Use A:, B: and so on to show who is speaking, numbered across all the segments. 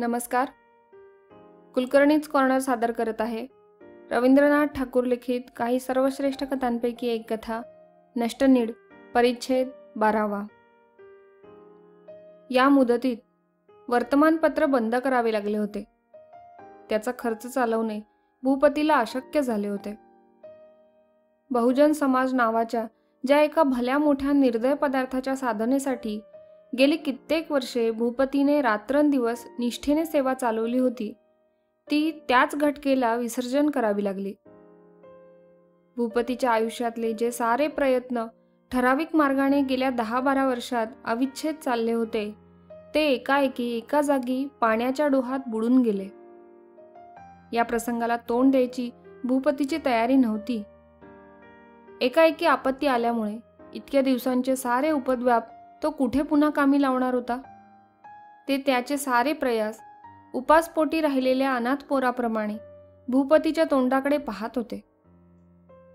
A: नमस्कार. कुलकर्णीच कॉर्नर सादर करत आहे. रवींद्रनाथ ठाकूर लिखित काही सर्वश्रेष्ठ कथांपैकी एक कथा नष्टनीड परिच्छेद बारावा. या मुदतीत वर्तमानपत्र बंद करावे लागले होते. त्याचा खर्च चालवणे भूपतीला अशक्य झाले होते. बहुजन समाज नावाच्या ज्या एका भल्या मोठ्या निर्दय पदार्थाच्या साधनेसाठी गेली कित्येक वर्षे भूपतीने रात्रंदिवस निष्ठेने सेवा चालवली होती. ती त्याच घटकेला विसर्जन करावी लागली. भूपतीच्या आयुष्यातले जे सारे प्रयत्न ठराविक मार्गाने गेल्या दहा बारा वर्षात अविच्छेद चालले होते ते एकाएकी एका जागी पाण्याच्या डोहात बुडून गेले. या प्रसंगाला तोंड द्यायची भूपतीची तयारी नव्हती. एकाएकी आपत्ती आल्यामुळे इतक्या दिवसांचे सारे उपद्व्याप तो कुठे पुन्हा कामी लावणार होता? ते त्याचे सारे प्रयास उपासपोटी राहिलेल्या अनाथ पोराप्रमाणे भूपतीच्या तोंडाकडे पाहत होते.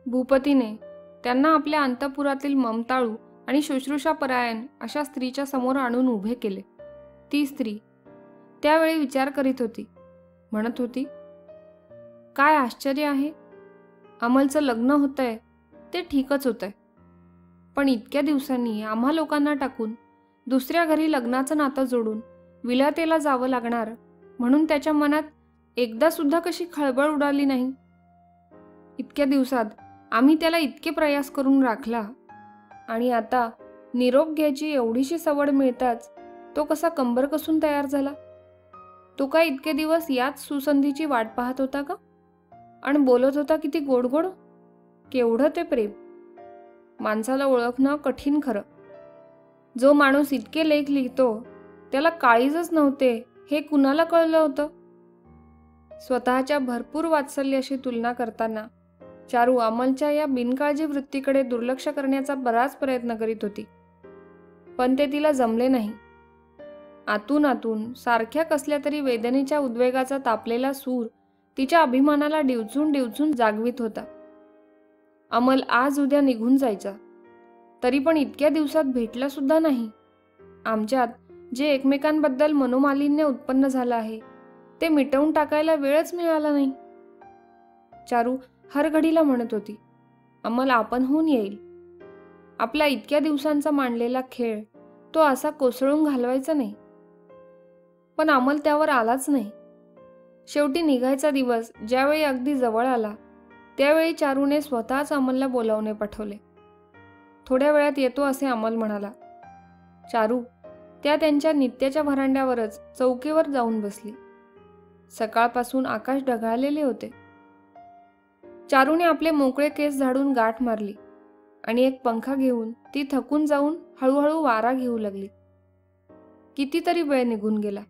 A: भूपतीने त्यांना आपल्या अंतपुरातील ममताळू आणि शुश्रूषापरायण अशा स्त्रीच्या समोर आणून उभे केले. ती स्त्री त्यावेळी विचार करीत होती. म्हणत होती काय आश्चर्य आहे? अमलचं लग्न होतंय ते ठीकच होतंय. पण इतक्या दिवसांनी आम्हा लोकांना टाकून दुसऱ्या घरी लग्नाचं नातं जोडून विलातेला जावं लागणार म्हणून त्याच्या मनात एकदा सुद्धा कशी खळबळ उडाली नाही. इतक्या दिवसात आम्ही त्याला इतके प्रयास करून राखला आणि आता निरोप घ्यायची एवढीशी सवड मिळताच तो कसा कंबर कसून तयार झाला? तो काय इतके दिवस याच सुसंधीची वाट पाहत होता का? आणि बोलत होता किती गोड गोड केवढं ते प्रेम? माणसाला ओळखणं कठीण खरं. जो माणूस इतके लेख लिहितो त्याला काळीजच नव्हते हे कुणाला कळलं होतं? स्वतःच्या भरपूर वात्सल्याशी तुलना करताना चारू अमलच्या या बिनकाळजी वृत्तीकडे दुर्लक्ष करण्याचा बराच प्रयत्न करीत होती. पण ते तिला जमले नाही. आतून आतून सारख्या कसल्या तरी वेदनेच्या उद्वेगाचा तापलेला सूर तिच्या अभिमानाला डिवचून डिवचून जागवित होता. अमल आज उद्या निघून जायचा. तरी पण इतक्या दिवसात भेटला सुद्धा नाही. आमच्यात जे एकमेकांबद्दल मनोमालिन्य उत्पन्न झालं आहे ते मिटवून टाकायला वेळच मिळाला नाही. चारू हर घडीला म्हणत होती अमल आपणहून येईल. आपला इतक्या दिवसांचा मांडलेला खेळ तो असा कोसळून घालवायचा नाही. पण अमल त्यावर आलाच नाही. शेवटी निघायचा दिवस ज्यावेळी अगदी जवळ आला त्यावेळी चारूने स्वतःच अमलला बोलावणे पाठवले. थोड्या वेळात येतो असे अमल म्हणाला. चारू त्या त्यांच्या नित्याच्या भरांड्यावरच चौकीवर जाऊन बसली. सकाळपासून आकाश ढगाळलेले होते. चारूने आपले मोकळे केस झाडून गाठ मारली आणि एक पंखा घेऊन ती थकून जाऊन हळूहळू वारा घेऊ लागली. कितीतरी वेळ निघून गेला.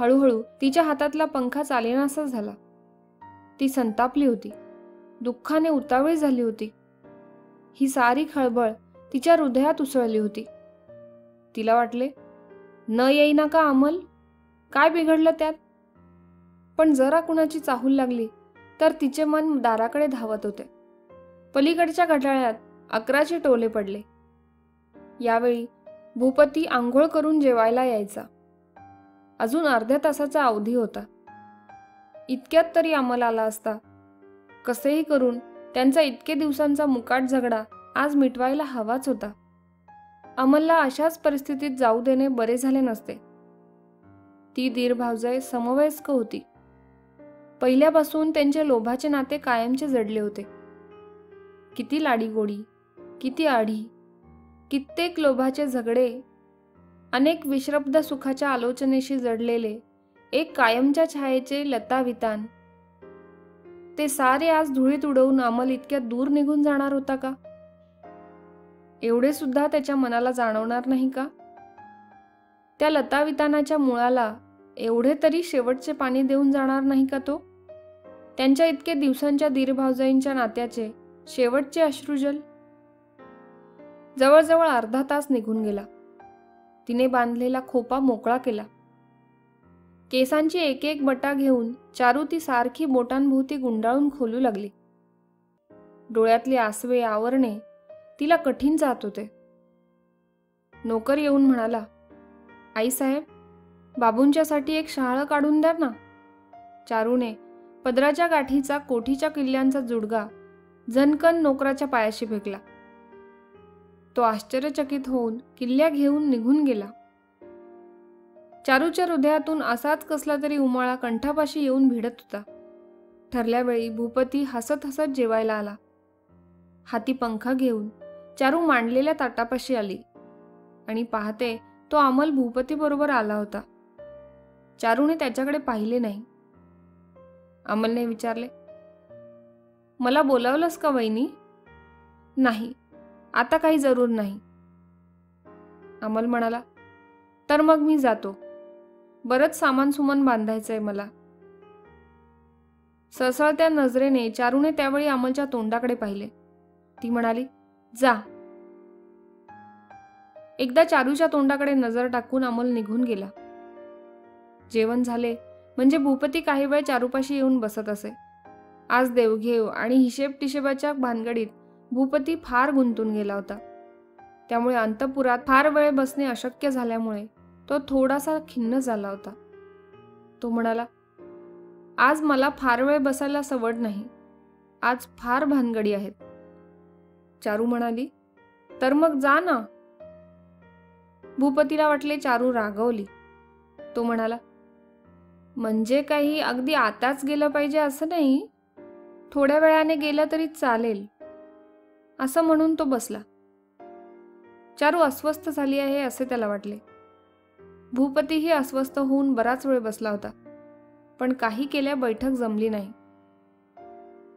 A: हळूहळू तिच्या हातातला पंखा चालेनासा झाला. ती संतापली होती. दुःखाने उतावळी झाली होती. ही सारी खळबळ तिच्या हृदयात उसळली होती. तिला वाटले न येईना का अमल? काय बिघडलं त्यात? पण जरा कुणाची चाहूल लागली तर तिचे मन दाराकडे धावत होते. पलीकडच्या घड्याळ्यात अकराचे टोले पडले. यावेळी भूपती आंघोळ करून जेवायला यायचा. अजून अर्ध्या तासाचा अवधी होता. इतक्यात तरी अमल आला असता. कसेही करून त्यांचा इतके दिवसांचा मुकाट झगडा आज मिटवायला हवाच होता. अमलला अशाच परिस्थितीत जाऊ देणे बरे झाले नसते. ती दीर भावजय समवयस्क होती. पहिल्यापासून त्यांचे लोभाचे नाते कायमचे जडले होते. किती लाडीगोडी किती आढी कित्येक लोभाचे झगडे अनेक विश्रब्द सुखाच्या आलोचनेशी जडलेले एक कायमच्या छायेचे लतावितान. ते सारे आज धुळीत उडवून अमल इतक्या दूर निघून जाणार होता का? एवढे सुद्धा त्याच्या मनाला जाणवणार नाही का? त्या लतावितानाच्या मुळाला एवढे तरी शेवटचे पाणी देऊन जाणार नाही का तो? त्यांच्या इतके दिवसांच्या दीरभावजाईंच्या नात्याचे शेवटचे अश्रुजल? जवळजवळ अर्धा तास निघून गेला. तिने बांधलेला खोपा मोकळा केला. केसांची एक एक बटा घेऊन चारू ती सारखी बोटांभोवती गुंडाळून खोलू लागली. डोळ्यातले आसवे आवरणे तिला कठीण जात होते. नोकर येऊन म्हणाला आईसाहेब बाबूंच्यासाठी एक शहाळं काढून द्या ना. चारूने पदराच्या गाठीचा कोठीच्या किल्ल्यांचा जुडगा झनकन नोकराच्या पायाशी फेकला. तो आश्चर्यचकित होऊन किल्ल्या घेऊन निघून गेला. चारूच्या हृदयातून असाच कसला तरी उमाळा कंठापाशी येऊन भिडत होता. ठरल्या वेळी भूपती हसत हसत जेवायला आला. हाती पंखा घेऊन चारू मांडलेल्या ताटापाशी आली आणि पाहते तो अमल भूपतीबरोबर आला होता. चारूने त्याच्याकडे पाहिले नाही. अमलने विचारले मला बोलावलंस का वहिनी? नाही आता काही जरूर नाही. अमल म्हणाला तर मग मी जातो. बरंच सामान सुमन बांधायचंय मला. सळसळत्या नजरेने चारूने त्यावेळी अमलच्या तोंडाकडे पाहिले. ती म्हणाली जा. एकदा चारूच्या तोंडाकडे नजर टाकून अमल निघून गेला. जेवण झाले म्हणजे भूपती काही वेळ चारूपाशी येऊन बसत असे. आज देवघेव आणि हिशेब टिशेबाच्या भानगडीत भूपती फार गुंतून गेला होता. त्यामुळे अंतपुरात फार वेळ बसणे अशक्य झाल्यामुळे तो थोडासा खिन्न झाला होता. तो म्हणाला आज मला फार वेळ बसायला सवड नाही. आज फार भानगडी आहेत. चारू म्हणाली तर मग जा ना. भूपतीला वाटले चारू रागवली. तो म्हणाला म्हणजे काही अगदी आताच गेलं पाहिजे असं नाही? थोड्या वेळाने गेलं तरी चालेल. असं म्हणून तो बसला. चारू अस्वस्थ झाली आहे असे त्याला वाटले. भूपतीही अस्वस्थ होऊन बराच वेळ बसला होता पण काही केल्या बैठक जमली नाही.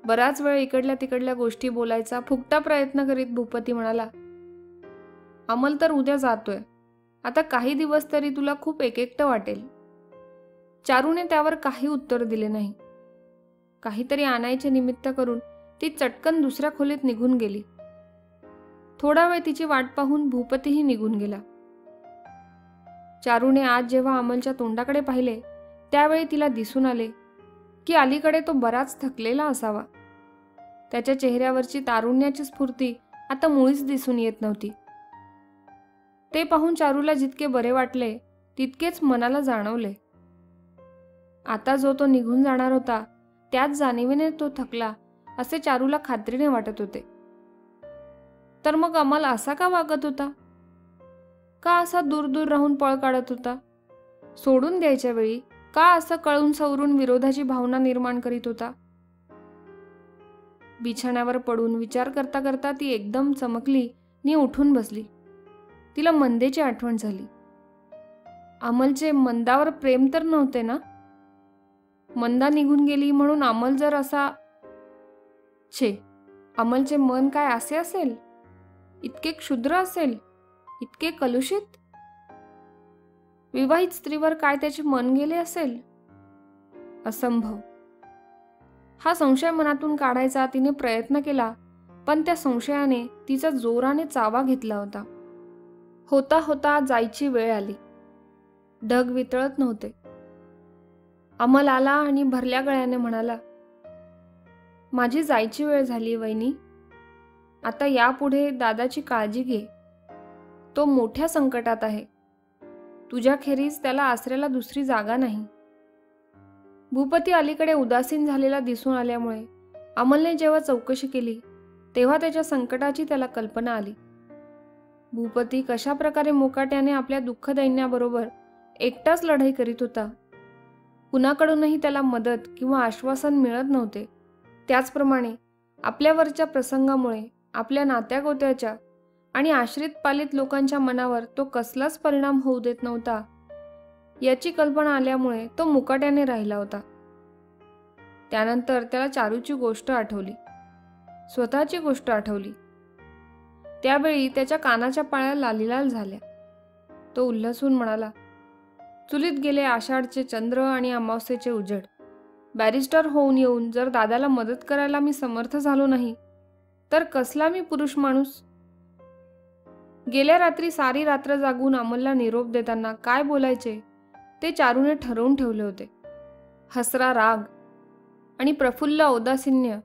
A: बराच वेळ इकडल्या तिकडल्या गोष्टी बोलायचा फुकटा प्रयत्न करीत भूपती म्हणाला अमल तर उद्या जातोय. आता काही दिवस तरी तुला खूप एकेकटं वाटेल. चारूने त्यावर काही उत्तर दिले नाही. काहीतरी आणायचे निमित्त करून ती चटकन दुसऱ्या खोलीत निघून गेली. थोडा वेळ तिची वाट पाहून भूपतीही निघून गेला. चारूने आज जेव्हा अमलच्या तोंडाकडे पाहिले त्यावेळी तिला दिसून आले की अलीकडे तो बराच थकलेला असावा. त्याच्या चेहऱ्यावरची तारुण्याची स्फूर्ती आता मुळीच दिसून येत नव्हती. ते पाहून चारूला जितके बरे वाटले तितकेच मनाला जाणवले. आता जो तो निघून जाणार होता त्याच जाणीवेने तो थकला असे चारूला खात्रीने वाटत होते. तर मग अमल असा का वागत होता? का असा दूर दूर राहून पळ काढत होता? सोडून द्यायच्या वेळी का असं कळून सवरून विरोधाची भावना निर्माण करीत होता? बिछाण्यावर पडून विचार करता करता ती एकदम चमकली नि उठून बसली. तिला मंदेची आठवण झाली. अमलचे मंदावर प्रेम तर नव्हते ना? मंदा निघून गेली म्हणून अमल जर असा छे अमलचे मन काय असे असेल? इतके क्षुद्र असेल? इतके कलुषित? विवाहित स्त्रीवर काय त्याचे मन गेले असेल? असंभव. हा संशय मनातून काढायचा तिने प्रयत्न केला पण त्या संशयाने तिचा जोराने चावा घेतला होता. होता होता जायची वेळ आली. ढग वितळत नव्हते. अमल आला आणि भरल्या गळ्याने म्हणाला माझी जायची वेळ झाली वहिनी. आता यापुढे दादाची काळजी घे. तो मोठ्या संकटात आहे. तुझ्याखेरीज त्याला आसऱ्याला दुसरी जागा नाही. भूपती अलीकडे उदासीन झालेला दिसून आल्यामुळे अमलने जेव्हा चौकशी केली तेव्हा त्याच्या संकटाची त्याला कल्पना आली. भूपती कशा प्रकारे मोकाट्याने आपल्या दुःखदैन्याबरोबर एकटाच लढाई करीत होता? कुणाकडूनही त्याला मदत किंवा आश्वासन मिळत नव्हते. त्याचप्रमाणे आपल्यावरच्या प्रसंगामुळे आपल्या नात्यागोत्याच्या आणि आश्रित पालित लोकांच्या मनावर तो कसलाच परिणाम होऊ देत नव्हता. याची कल्पना आल्यामुळे तो मुकाट्याने राहिला होता. त्यानंतर त्याला चारूची गोष्ट आठवली. स्वतःची गोष्ट आठवली. त्यावेळी त्याच्या कानाच्या पाळ्या लालीलाल झाल्या. तो उल्हसून म्हणाला चुलीत गेले आषाढचे चंद्र आणि अमावस्येचे उजड. बॅरिस्टर होऊन येऊन जर दादाला मदत करायला मी समर्थ झालो नाही तर कसला मी पुरुष माणूस? गेल्या रात्री सारी रात्र जागून अमलला निरोप देताना काय बोलायचे? ते चारूने ठरवून ठेवले होते. हसरा राग आणि प्रफुल्ल औदासिन्य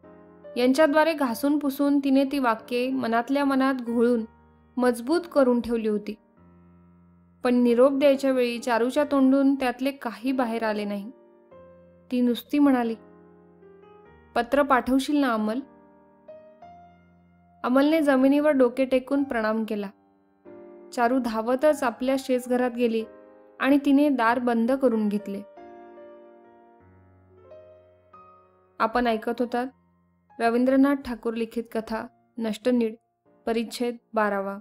A: यांच्याद्वारे घासून पुसून तिने ती वाक्ये मनातल्या मनात घोळून मजबूत करून ठेवली होती. पण निरोप द्यायच्या वेळी चारूच्या तोंडून त्यातले काही बाहेर आले नाही. ती नुसती म्हणाली पत्र पाठवशील ना अमल? अमलने जमिनीवर डोके टेकून प्रणाम केला. चारू धावतच आपल्या शेजघरात गेली आणि तिने दार बंद करून घेतले. आपण ऐकत होतात रवींद्रनाथ ठाकूर लिखित कथा नष्टनीड परिच्छेद बारावा.